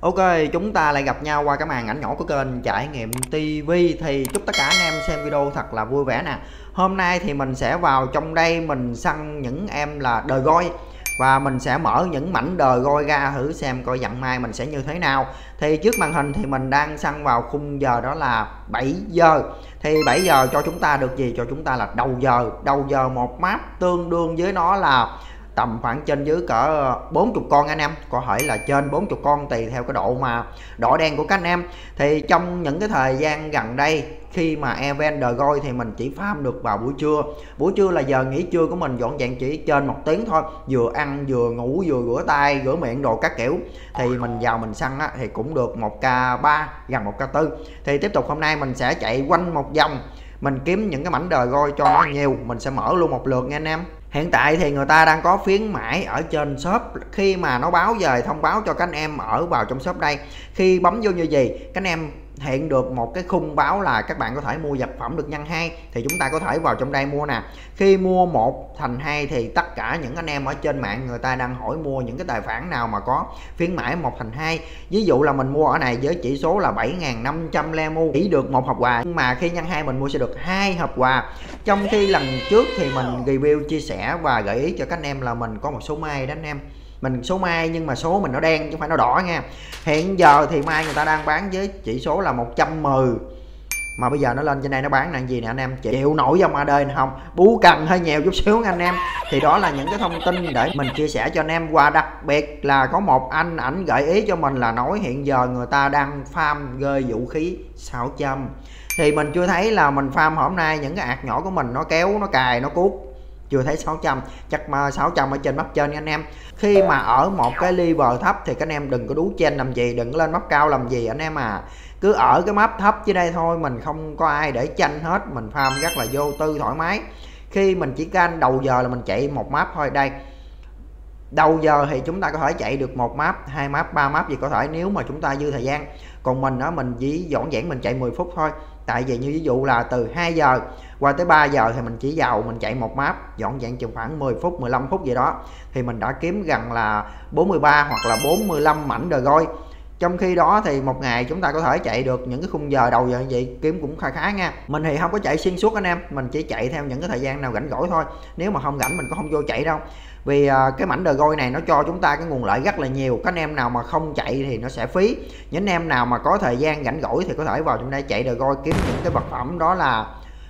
Ok, chúng ta lại gặp nhau qua cái màn ảnh nhỏ của kênh Trải nghiệm TV Thì chúc tất cả anh em xem video thật là vui vẻ nè. Hôm nay thì mình sẽ vào trong đây mình săn những em là đời goi. Và mình sẽ mở những mảnh đời goi ra thử xem coi dặn mai mình sẽ như thế nào. Thì trước màn hình thì mình đang săn vào khung giờ đó là 7 giờ. Thì 7 giờ cho chúng ta được gì? Cho chúng ta là đầu giờ. Đầu giờ một map tương đương với nó là tầm khoảng trên dưới cỡ ờ, 40 con anh em. Có thể là trên 40 con tùy theo cái độ mà đỏ đen của các anh em. Thì trong những cái thời gian gần đây khi mà event The goi thì mình chỉ farm được vào buổi trưa. Buổi trưa là giờ nghỉ trưa của mình dọn dẹn chỉ trên một tiếng thôi. Vừa ăn vừa ngủ vừa rửa tay rửa miệng đồ các kiểu. Thì mình vào mình săn á, thì cũng được một k 3 gần một k 4 thì tiếp tục hôm nay mình sẽ chạy quanh một vòng. Mình kiếm những cái mảnh đời goi cho nó nhiều. Mình sẽ mở luôn một lượt nha anh em hiện tại thì người ta đang có phiến mãi ở trên shop. Khi mà nó báo về thông báo cho các anh em ở vào trong shop đây, khi bấm vô như gì, các anh em hiện được một cái khung báo là các bạn có thể mua vật phẩm được nhân hai, thì chúng ta có thể vào trong đây mua nè. Khi mua một thành hai thì tất cả những anh em ở trên mạng người ta đang hỏi mua những cái tài khoản nào mà có phiên mãi một thành hai. Ví dụ là mình mua ở này với chỉ số là 7.500 lemu chỉ được một hộp quà, nhưng mà khi nhân hai mình mua sẽ được hai hộp quà. Trong khi lần trước thì mình review, chia sẻ và gợi ý cho các anh em là mình có một số may đó anh em mình số mai nhưng mà số mình nó đen chứ không phải nó đỏ nha. Hiện giờ thì mai người ta đang bán với chỉ số là 110 mà bây giờ nó lên trên đây nó bán là gì nè anh em? Chịu nổi dòng AD này không? Bú cần hơi nhiều chút xíu anh em. Thì đó là những cái thông tin để mình chia sẻ cho anh em. Và đặc biệt là có một anh ảnh gợi ý cho mình là nói hiện giờ người ta đang farm gơi vũ khí 600 thì mình chưa thấy là mình farm hôm nay những cái ạt nhỏ của mình nó kéo, nó cài, nó cuốc chưa thấy 600 chắc mà 600 ở trên map trên anh em. Khi mà ở một cái level thấp thì các anh em đừng có đú chen làm gì đừng lên map cao làm gì anh em à. Cứ ở cái map thấp dưới đây thôi mình không có ai để tranh hết mình farm rất là vô tư thoải mái. Khi mình chỉ canh đầu giờ là mình chạy một map thôi. Đây đầu giờ thì chúng ta có thể chạy được một map hai map ba map gì có thể nếu mà chúng ta dư thời gian. Còn mình đó mình chỉ dọn dãn mình chạy 10 phút thôi tại vì như ví dụ là từ 2 giờ qua tới 3 giờ thì mình chỉ vào, mình chạy một map, dọn dạn chừng khoảng 10 phút 15 phút gì đó, thì mình đã kiếm gần là 43 hoặc là 45 mảnh đời goi trong khi đó thì một ngày chúng ta có thể chạy được những cái khung giờ đầu giờ như vậy kiếm cũng khá khá nha. Mình thì không có chạy xuyên suốt anh em mình chỉ chạy theo những cái thời gian nào rảnh rỗi thôi. Nếu mà không rảnh mình cũng không vô chạy đâu. Vì à, cái mảnh đời gôi này nó cho chúng ta cái nguồn lợi rất là nhiều. Các anh em nào mà không chạy thì nó sẽ phí. Những anh em nào mà có thời gian rảnh rỗi thì có thể vào trong đây chạy đời gôi kiếm những cái vật phẩm đó là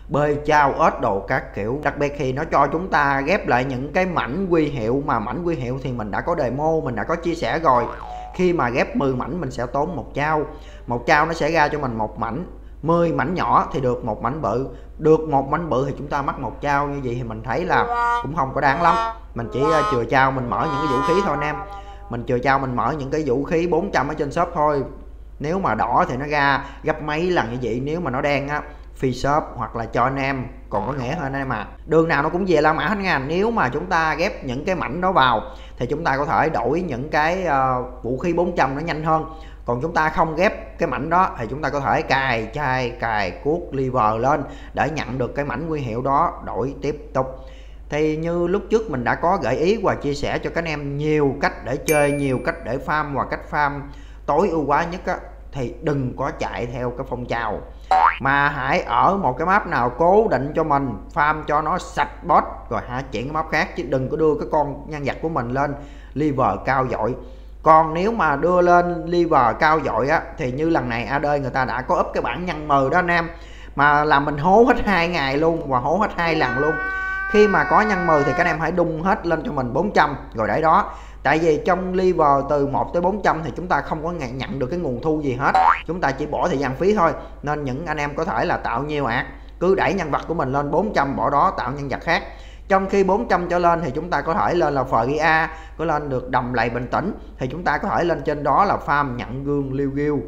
bơi trao ớt đồ các kiểu. Đặc biệt thì nó cho chúng ta ghép lại những cái mảnh quy hiệu mà mảnh quy hiệu thì mình đã có demo mình đã có chia sẻ rồi khi mà ghép 10 mảnh, mình sẽ tốn một trao một trao nó sẽ ra cho mình một mảnh. 10 mảnh nhỏ thì được một mảnh bự. Được một mảnh bự thì chúng ta mắc một trao như vậy thì mình thấy là cũng không có đáng lắm. Mình chỉ ờ, chừa trao mình mở những cái vũ khí thôi anh em. Mình chừa trao mình mở những cái vũ khí 400 ở trên shop thôi. Nếu mà đỏ thì nó ra gấp mấy lần như vậy. Nếu mà nó đen á phi shop hoặc là cho anh em. Còn có nghĩa hơn anh em à đường nào nó cũng về La Mã hết nha nếu mà chúng ta ghép những cái mảnh đó vào thì chúng ta có thể đổi những cái uh, vũ khí 400 nó nhanh hơn. Còn chúng ta không ghép cái mảnh đó thì chúng ta có thể cài chai cài cuốc liver lên để nhận được cái mảnh nguyên hiệu đó đổi tiếp tục. Thì như lúc trước mình đã có gợi ý và chia sẻ cho các anh em nhiều cách để chơi nhiều cách để farm và cách farm tối ưu hóa nhất á, thì đừng có chạy theo cái phong trào. Mà hãy ở một cái map nào cố định cho mình, farm cho nó sạch bot rồi hả, chuyển cái map khác, chứ đừng có đưa cái con nhân vật của mình lên liver cao dội còn nếu mà đưa lên liver cao dội á, thì như lần này AD người ta đã có up cái bản nhân mờ đó anh em, mà làm mình hố hết hai ngày luôn, và hố hết hai lần luôn. Khi mà có nhân mờ thì các em hãy đung hết lên cho mình 400 rồi để đó tại vì trong level từ 1 tới 400 thì chúng ta không có nhận được cái nguồn thu gì hết. Chúng ta chỉ bỏ thời gian phí thôi. Nên những anh em có thể là tạo nhiều ạt cứ đẩy nhân vật của mình lên 400 bỏ đó, tạo nhân vật khác. Trong khi 400 trở lên thì chúng ta có thể lên là FGA có lên được đầm lầy bình tĩnh, thì chúng ta có thể lên trên đó là farm nhận gương liêu ghiêu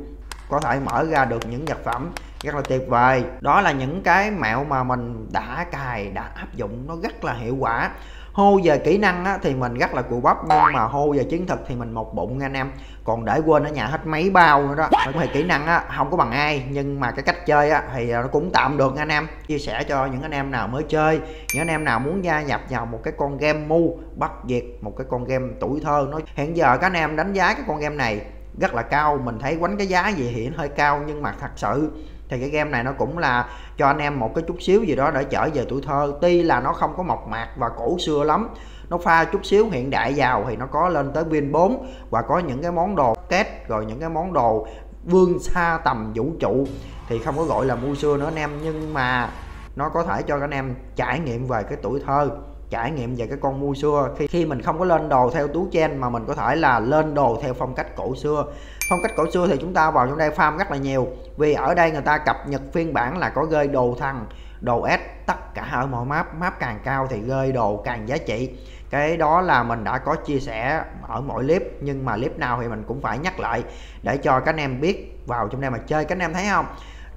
có thể mở ra được những vật phẩm rất là tuyệt vời. Đó là những cái mẹo mà mình đã cài đã áp dụng nó rất là hiệu quả. Hô về kỹ năng á, thì mình rất là cụ bắp nhưng mà hô về chiến thuật thì mình một bụng anh em. Còn để quên ở nhà hết mấy bao nữa đó. Thì kỹ năng á, không có bằng ai nhưng mà cái cách chơi á, thì nó cũng tạm được anh em. Chia sẻ cho những anh em nào mới chơi những anh em nào muốn gia nhập vào một cái con game mu bắt diệt một cái con game tuổi thơ. Nó hiện giờ các anh em đánh giá cái con game này rất là cao mình thấy quánh cái giá gì hiện hơi cao nhưng mà thật sự thì cái game này nó cũng là cho anh em một cái chút xíu gì đó để trở về tuổi thơ. Tuy là nó không có mộc mạc và cổ xưa lắm, nó pha chút xíu hiện đại vào thì nó có lên tới Win 4 và có những cái món đồ kết, rồi những cái món đồ vươn xa tầm vũ trụ. Thì không có gọi là mua xưa nữa anh em, nhưng mà nó có thể cho các anh em trải nghiệm về cái tuổi thơ trải nghiệm về cái con mua xưa. Khi khi mình không có lên đồ theo tú chen mà mình có thể là lên đồ theo phong cách cổ xưa. Phong cách cổ xưa thì chúng ta vào trong đây farm rất là nhiều. Vì ở đây người ta cập nhật phiên bản là có gơi đồ thằng, đồ S, tất cả ở mọi map map càng cao thì gơi đồ càng giá trị. Cái đó là mình đã có chia sẻ ở mỗi clip, nhưng mà clip nào thì mình cũng phải nhắc lại để cho các anh em biết vào trong đây mà chơi. Các anh em thấy không?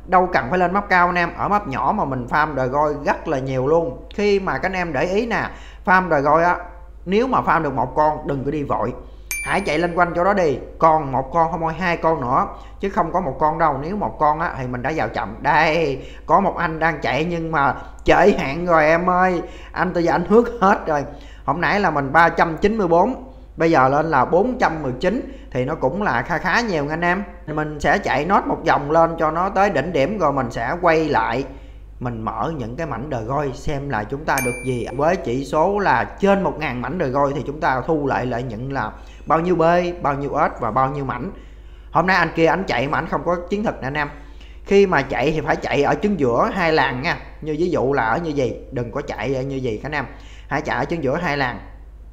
Đâu cần phải lên map cao anh em. Ở map nhỏ mà mình farm đời goi rất là nhiều luôn. Khi mà các anh em để ý nè, farm đời goi á, nếu mà farm được một con, đừng có đi vội. Hãy chạy lên quanh chỗ đó đi. Còn một con không thôi hai con nữa, chứ không có một con đâu. Nếu một con á, thì mình đã vào chậm. Đây, có một anh đang chạy nhưng mà trễ hạn rồi em ơi. Anh tôi giờ anh hước hết rồi. Hôm nãy là mình 394 bây giờ lên là 419 thì nó cũng là khá khá nhiều anh em. Mình sẽ chạy nốt một vòng lên cho nó tới đỉnh điểm, rồi mình sẽ quay lại. Mình mở những cái mảnh đời goi xem là chúng ta được gì. Với chỉ số là trên 1.000 mảnh đời goi thì chúng ta thu lại lợi nhận là bao nhiêu B, bao nhiêu S và bao nhiêu mảnh. Hôm nay anh kia, anh chạy mà anh không có chiến thực nè anh em. Khi mà chạy thì phải chạy ở chân giữa hai làng nha. Như ví dụ là ở như gì? Đừng có chạy như gì các anh em. Hãy chạy ở chân giữa hai làng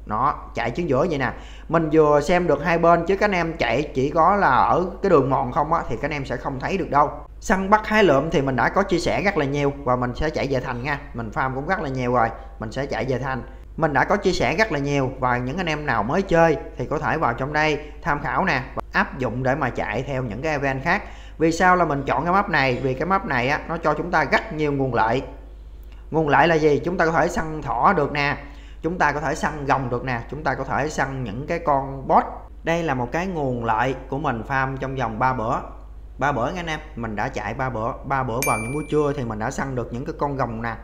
nó chạy chân giữa vậy nè. Mình vừa xem được hai bên chứ các anh em chạy chỉ có là ở cái đường mòn không á, thì các anh em sẽ không thấy được đâu. Săn bắt hái lượm thì mình đã có chia sẻ rất là nhiều và mình sẽ chạy về thành nha. Mình farm cũng rất là nhiều rồi, mình sẽ chạy về thành. Mình đã có chia sẻ rất là nhiều và những anh em nào mới chơi thì có thể vào trong đây tham khảo nè và áp dụng để mà chạy theo những cái event khác. Vì sao là mình chọn cái map này? Vì cái map này á, nó cho chúng ta rất nhiều nguồn lợi. Nguồn lợi là gì? Chúng ta có thể săn thỏ được nè chúng ta có thể săn gồng được nè, chúng ta có thể săn những cái con boss. Đây là một cái nguồn lợi của mình farm trong vòng 3 bữa. Ba bữa nha anh em, mình đã chạy ba bữa ba bữa vào những buổi trưa thì mình đã săn được những cái con gồng nè.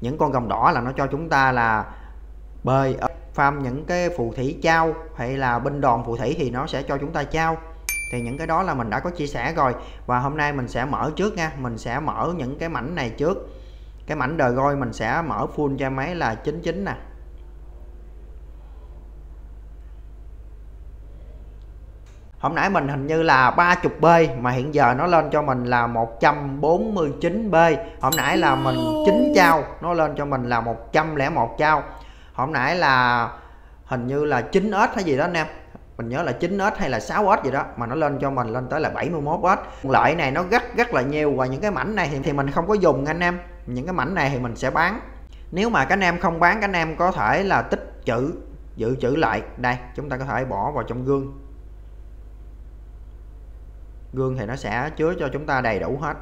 Những con gồng đỏ là nó cho chúng ta là bơi ờ, farm những cái phù thủy trao hay là binh đoàn phù thủy thì nó sẽ cho chúng ta trao. Thì những cái đó là mình đã có chia sẻ rồi. Và hôm nay mình sẽ mở trước nha, mình sẽ mở những cái mảnh này trước. Cái mảnh đời goi mình sẽ mở full cho máy là 99 nè. Hôm nãy mình hình như là 30 b mà hiện giờ nó lên cho mình là 149 b. Hôm nãy là mình chín trao nó lên cho mình là 101 trao. Hôm nãy là hình như là 9 ếch hay gì đó anh em. Mình nhớ là 9 ếch hay là 6 ếch gì đó mà nó lên cho mình lên tới là 71 ếch. Lợi này nó rất rất là nhiều và những cái mảnh này thì, thì mình không có dùng anh em. Những cái mảnh này thì mình sẽ bán. Nếu mà các anh em không bán các anh em có thể là tích trữ dự trữ lại. Đây chúng ta có thể bỏ vào trong gương gương thì nó sẽ chứa cho chúng ta đầy đủ hết.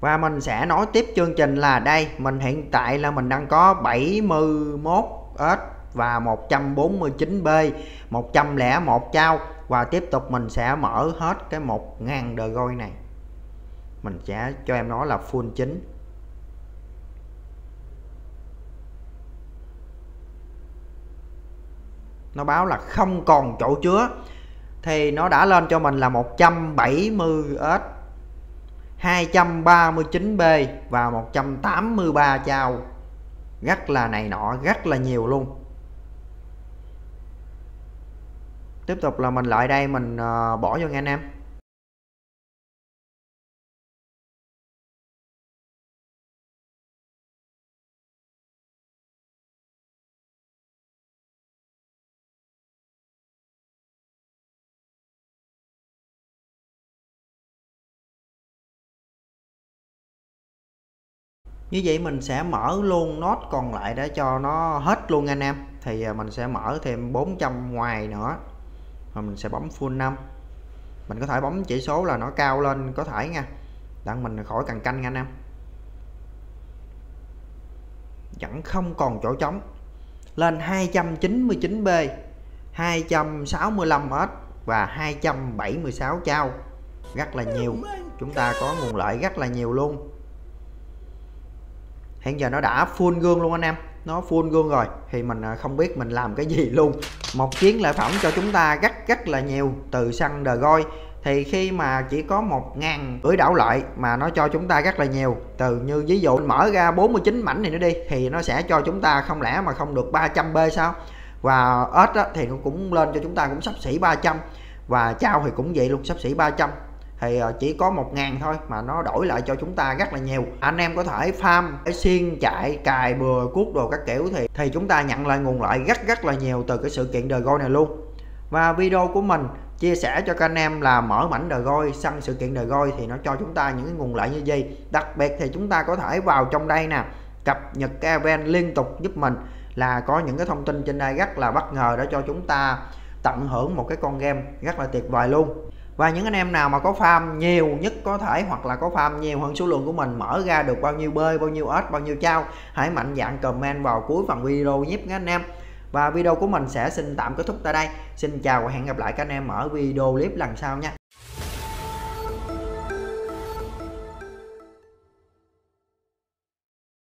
Và mình sẽ nói tiếp chương trình là đây, mình hiện tại là mình đang có 71 S và 149B 101 trao và tiếp tục mình sẽ mở hết cái 1000 đờ gôi này. Mình sẽ cho em nó là full chính. Nó báo là không còn chỗ chứa. Thì nó đã lên cho mình là 170 S 239B và 183 trao rất là này nọ rất là nhiều luôn. Tiếp tục là mình lại đây mình uh, bỏ vô nghe anh em. Như vậy mình sẽ mở luôn nốt còn lại để cho nó hết luôn anh em. Thì à, mình sẽ mở thêm 400 ngoài nữa. Và mình sẽ bấm full 5 mình có thể bấm chỉ số là nó cao lên có thể nha. Đặng mình khỏi cần canh nha anh em. Vẫn không còn chỗ trống. Lên 299B 265S và 276 trao rất là nhiều. Chúng ta có nguồn lợi rất là nhiều luôn hiện giờ nó đã full gương luôn anh em. Nó full gương rồi. Thì mình à, không biết mình làm cái gì luôn. Một chiến lợi phẩm cho chúng ta rất rất là nhiều, từ xăng đờ goi thì khi mà chỉ có một ngàn ưỡi đảo lại mà nó cho chúng ta rất là nhiều. Từ như ví dụ mở ra 49 mảnh này nữa đi, thì nó sẽ cho chúng ta không lẽ mà không được 300 b sao? Và ếch thì nó cũng lên cho chúng ta cũng sắp xỉ 300 và trao thì cũng vậy luôn, sắp xỉ 300 thì ờ, chỉ có một ngàn thôi mà nó đổi lại cho chúng ta rất là nhiều. Anh em có thể farm xiên, chạy, cài bừa, cuốc đồ các kiểu thì thì chúng ta nhận lại nguồn lợi rất rất là nhiều từ cái sự kiện đời gôi này luôn. Và video của mình chia sẻ cho các anh em là mở mảnh đời gôi săn sự kiện đời gôi thì nó cho chúng ta những cái nguồn lợi như gì đặc biệt thì chúng ta có thể vào trong đây nè, cập nhật cái event liên tục giúp mình là có những cái thông tin trên đây rất là bất ngờ để cho chúng ta tận hưởng một cái con game rất là tuyệt vời luôn và những anh em nào mà có farm nhiều nhất có thể hoặc là có farm nhiều hơn số lượng của mình, mở ra được bao nhiêu bơi, bao nhiêu ếch, bao nhiêu trao, hãy mạnh dạng comment vào cuối phần video giúp các anh em. Và video của mình sẽ xin tạm kết thúc tại đây. Xin chào và hẹn gặp lại các anh em ở video clip lần sau nha.